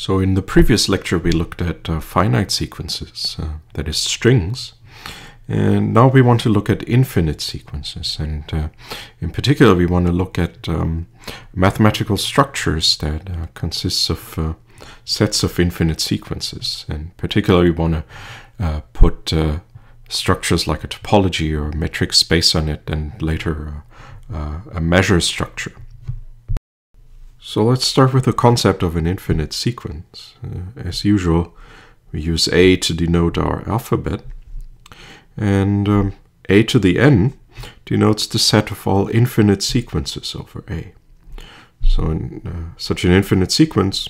So in the previous lecture we looked at uh, finite sequences, uh, that is strings, and now we want to look at infinite sequences. And uh, in particular we want to look at um, mathematical structures that uh, consists of uh, sets of infinite sequences. And particularly we want to uh, put structures like a topology or a metric space on it and later a measure structure. So let's start with the concept of an infinite sequence. Uh, as usual, we use A to denote our alphabet, and um, A to the n denotes the set of all infinite sequences over A. So in, uh, such an infinite sequence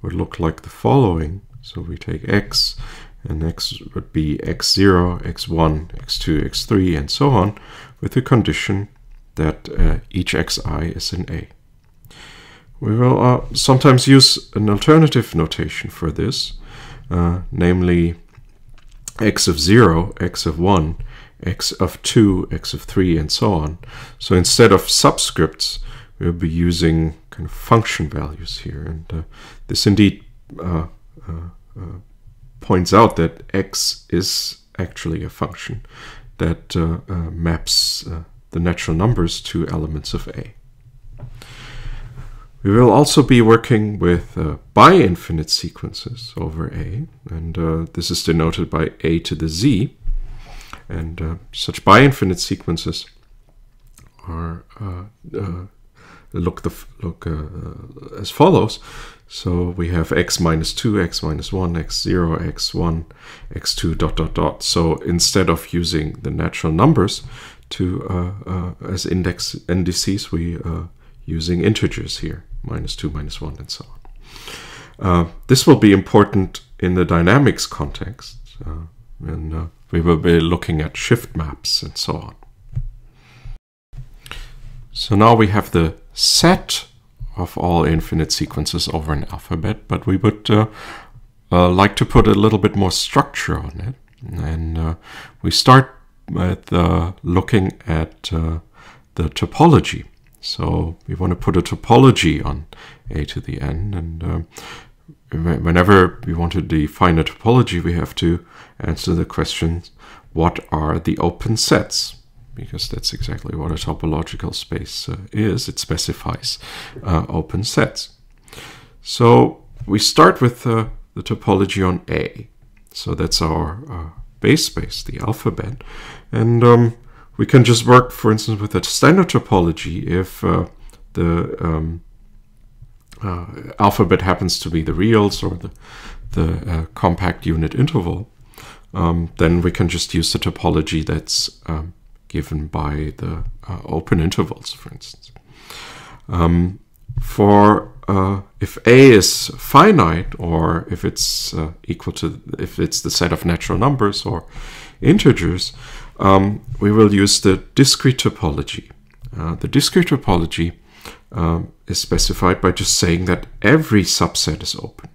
would look like the following. So we take x, and x would be x0, x1, x2, x3, and so on, with the condition that uh, each xi is in A. We will uh, sometimes use an alternative notation for this, uh, namely x of 0, x of 1, x of 2, x of 3, and so on. So instead of subscripts, we'll be using kind of function values here. And uh, this indeed uh, uh, uh, points out that x is actually a function that maps the natural numbers to elements of A. We will also be working with uh, bi-infinite sequences over A, and uh, this is denoted by A to the Z. And uh, such bi-infinite sequences are uh, uh, look the look uh, as follows. So we have x minus 2, x minus 1, x0, x1, x2, dot, dot, dot. So instead of using the natural numbers to as index indices, we using integers here minus 2, minus 1, and so on. Uh, this will be important in the dynamics context, uh, and uh, we will be looking at shift maps and so on. So now we have the set of all infinite sequences over an alphabet, but we would uh, uh, like to put a little bit more structure on it. And we start with looking at the topology. So we want to put a topology on a to the n, and um, whenever we want to define a topology, we have to answer the question, what are the open sets? Because that's exactly what a topological space uh, is. It specifies uh, open sets. So we start with uh, the topology on A. So that's our uh, base space, the alphabet. And um, we can just work, for instance, with a standard topology if uh, the um, uh, alphabet happens to be the reals or the, the uh, compact unit interval. Um, then we can just use the topology that's um, given by the uh, open intervals, for instance. Um, for uh, if A is finite, or if it's uh, equal to, if it's the set of natural numbers or integers, um, we will use the discrete topology. Uh, the discrete topology um, is specified by just saying that every subset is open.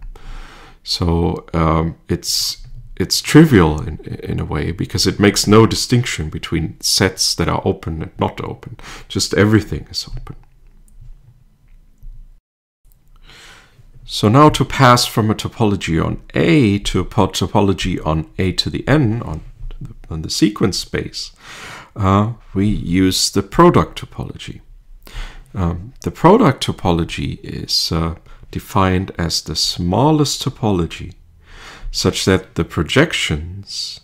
So um, it's it's trivial in, in a way because it makes no distinction between sets that are open and not open. Just everything is open. So now to pass from a topology on A to a topology on A to the n, on on the sequence space, uh, we use the product topology. Um, the product topology is uh, defined as the smallest topology such that the projections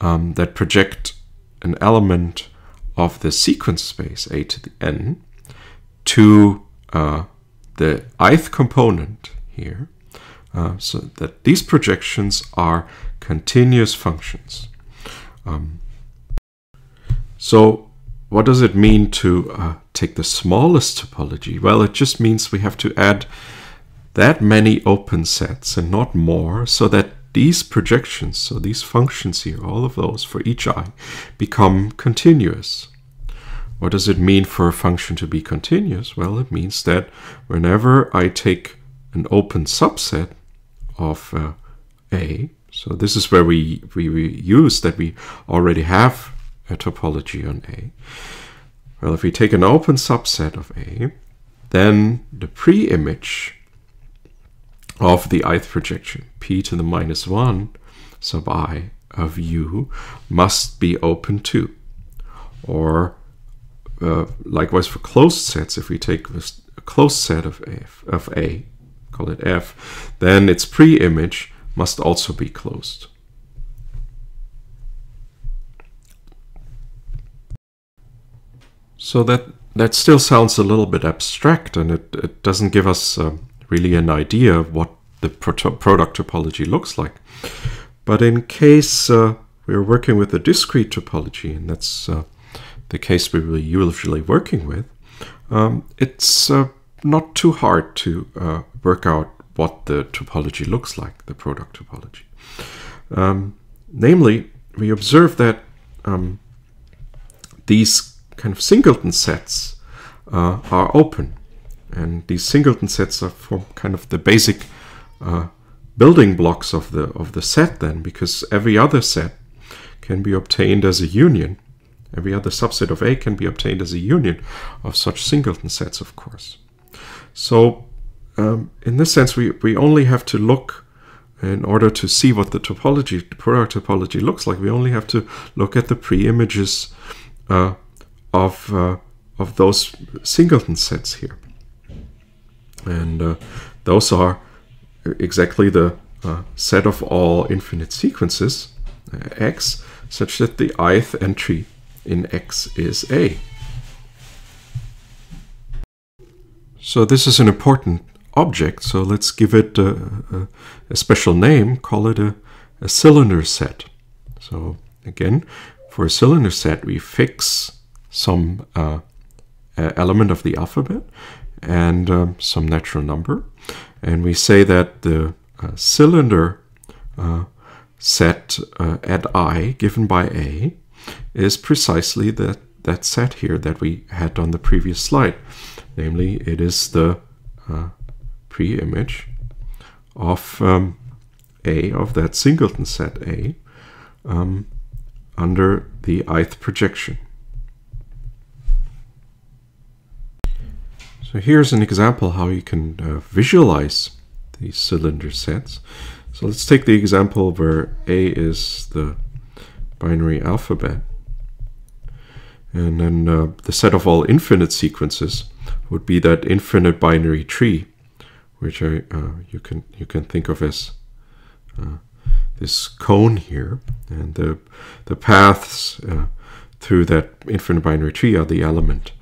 um, that project an element of the sequence space a to the n to uh, the ith component here uh, so that these projections are continuous functions. Um, so what does it mean to uh, take the smallest topology? Well, it just means we have to add that many open sets and not more so that these projections, so these functions here, all of those for each i, become continuous. What does it mean for a function to be continuous? Well, it means that whenever I take an open subset of uh, A, so this is where we, we, we use that we already have a topology on A. Well, if we take an open subset of A, then the pre-image of the ith projection, p to the minus 1 sub i of u, must be open too. Or uh, likewise for closed sets, if we take a closed set of, f, of A, call it F, then its pre-image must also be closed. So that that still sounds a little bit abstract and it, it doesn't give us uh, really an idea of what the product topology looks like. But in case uh, we're working with a discrete topology, and that's uh, the case we are usually working with, um, it's uh, not too hard to uh, work out what the topology looks like, the product topology. Um, namely, we observe that um, these kind of singleton sets uh, are open. And these singleton sets are from kind of the basic uh, building blocks of the of the set then, because every other set can be obtained as a union. Every other subset of A can be obtained as a union of such singleton sets, of course. So um, in this sense, we, we only have to look in order to see what the topology, the product topology looks like. We only have to look at the pre-images uh, of uh, of those singleton sets here, and uh, those are exactly the uh, set of all infinite sequences uh, x, such that the ith entry in x is a. So this is an important object, so let's give it a, a, a special name, call it a, a, cylinder set. So again, for a cylinder set, we fix some uh, element of the alphabet and um, some natural number, and we say that the uh, cylinder uh, set uh, at i given by a is precisely that, that set here that we had on the previous slide. Namely, it is the uh, pre-image of um, A, of that singleton set A, um, under the ith projection. So here's an example how you can uh, visualize these cylinder sets. So let's take the example where A is the binary alphabet. And then uh, the set of all infinite sequences would be that infinite binary tree, which I, uh, you can you can think of as uh, this cone here, and the the paths uh, through that infinite binary tree are the element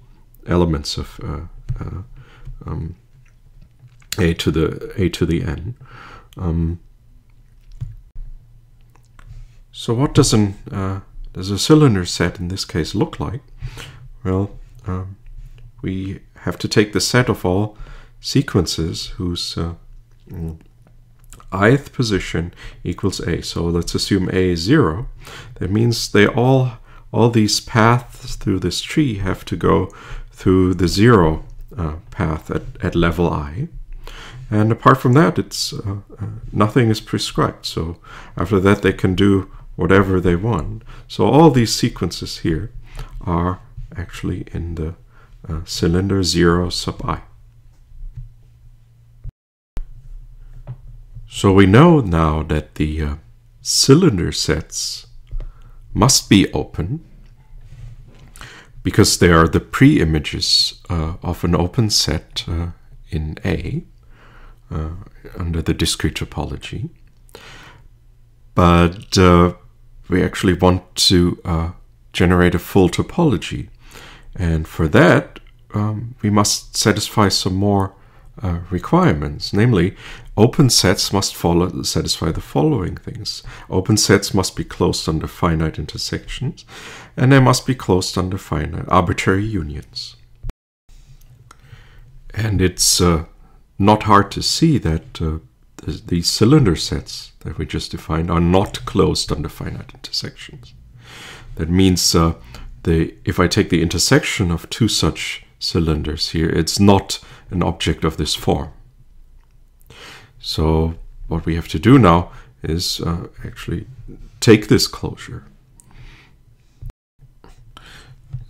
elements of uh, uh, um, a to the a to the n. Um, so what does an uh, does a cylinder set in this case look like? Well, um, we have to take the set of all sequences whose uh, mm, ith position equals a. So let's assume a is zero. That means they all all these paths through this tree have to go through the zero uh, path at, at level i. And apart from that, it's uh, uh, nothing is prescribed. So after that, they can do whatever they want. So all these sequences here are actually in the uh, cylinder 0 sub i. So we know now that the uh, cylinder sets must be open because they are the pre-images uh, of an open set uh, in A uh, under the discrete topology. But uh, we actually want to uh, generate a full topology. And for that, um, we must satisfy some more uh, requirements. Namely, open sets must follow, satisfy the following things. Open sets must be closed under finite intersections, and they must be closed under finite arbitrary unions. And it's uh, not hard to see that uh, these cylinder sets that we just defined are not closed under finite intersections. That means uh, the, if I take the intersection of two such cylinders here, it's not an object of this form. So what we have to do now is uh, actually take this closure.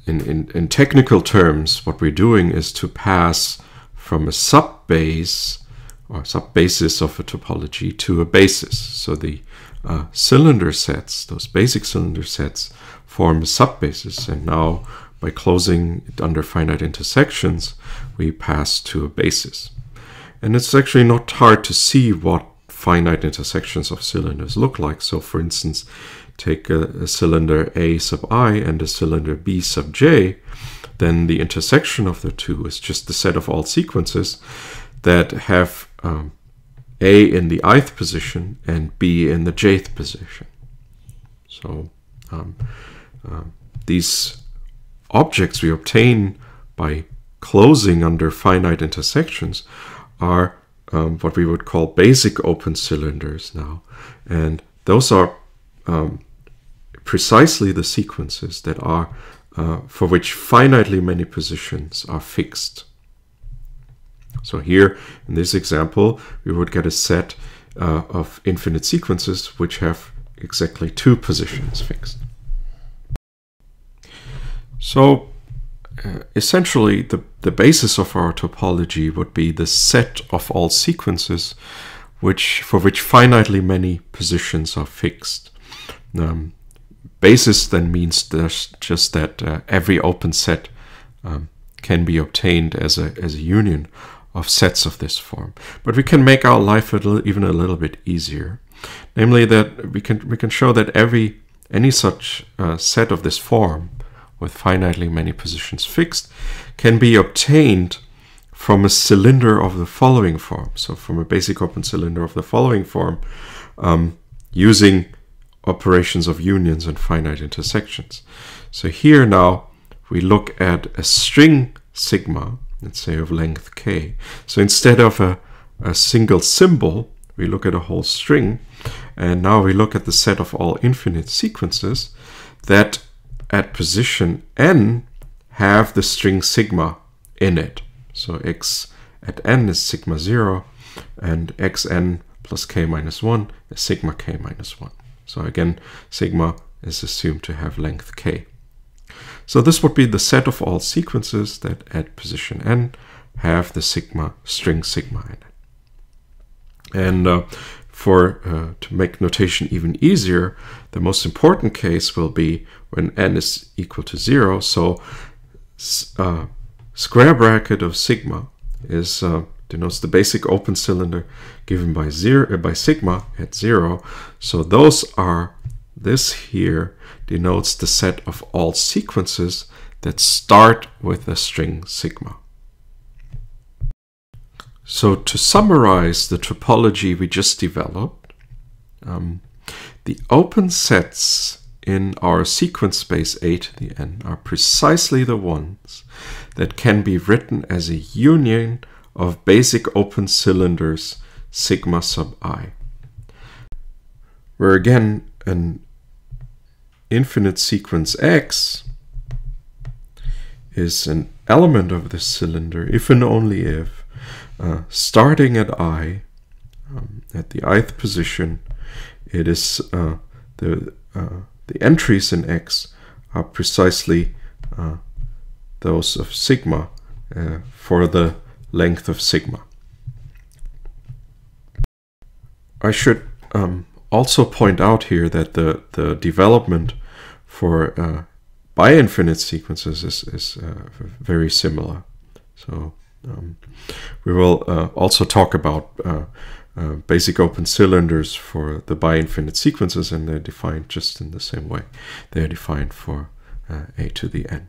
In, in, in technical terms, what we're doing is to pass from a subbase or subbasis of a topology to a basis. So the uh, cylinder sets, those basic cylinder sets, form a subbasis, and now by closing it under finite intersections, we pass to a basis. And it's actually not hard to see what finite intersections of cylinders look like. So for instance, take a, a, cylinder A sub i and a cylinder B sub j, then the intersection of the two is just the set of all sequences that have um, A in the ith position and B in the jth position. So um, uh, these objects we obtain by closing under finite intersections are um, what we would call basic open cylinders now. And those are um, precisely the sequences that are uh, for which finitely many positions are fixed. So here, in this example, we would get a set uh, of infinite sequences which have exactly two positions fixed. So uh, essentially, the, the basis of our topology would be the set of all sequences which for which finitely many positions are fixed. Um, basis then means there's just that uh, every open set um, can be obtained as a, as a union of sets of this form. But we can make our life a little, even a little bit easier. Namely that we can, we can show that every any such uh, set of this form with finitely many positions fixed can be obtained from a cylinder of the following form. So from a basic open cylinder of the following form um, using operations of unions and finite intersections. So here now we look at a string sigma, let's say of length k. So instead of a, a single symbol, we look at a whole string. And now we look at the set of all infinite sequences that at position n have the string sigma in it. So x at n is sigma 0 and xn plus k minus 1 is sigma k minus 1. So again, sigma is assumed to have length k. So this would be the set of all sequences that at position n have the sigma string sigma in it. And uh, for uh, to make notation even easier, the most important case will be when n is equal to zero. So uh, square bracket of sigma is uh, denotes the basic open cylinder given by zero uh, by sigma at zero. So those are this here denotes the set of all sequences that start with the string sigma. So to summarize the topology we just developed, um, the open sets in our sequence space A to the n are precisely the ones that can be written as a union of basic open cylinders sigma sub i, where again an infinite sequence x is an element of this cylinder if and only if uh, starting at i, um, at the ith position, it is uh, the uh, the entries in x are precisely uh, those of sigma for the length of sigma. I should um, also point out here that the, the development for uh, bi-infinite sequences is, is uh, very similar. So um, we will uh, also talk about uh, uh, basic open cylinders for the bi-infinite sequences and they're defined just in the same way. They're defined for uh, a to the n.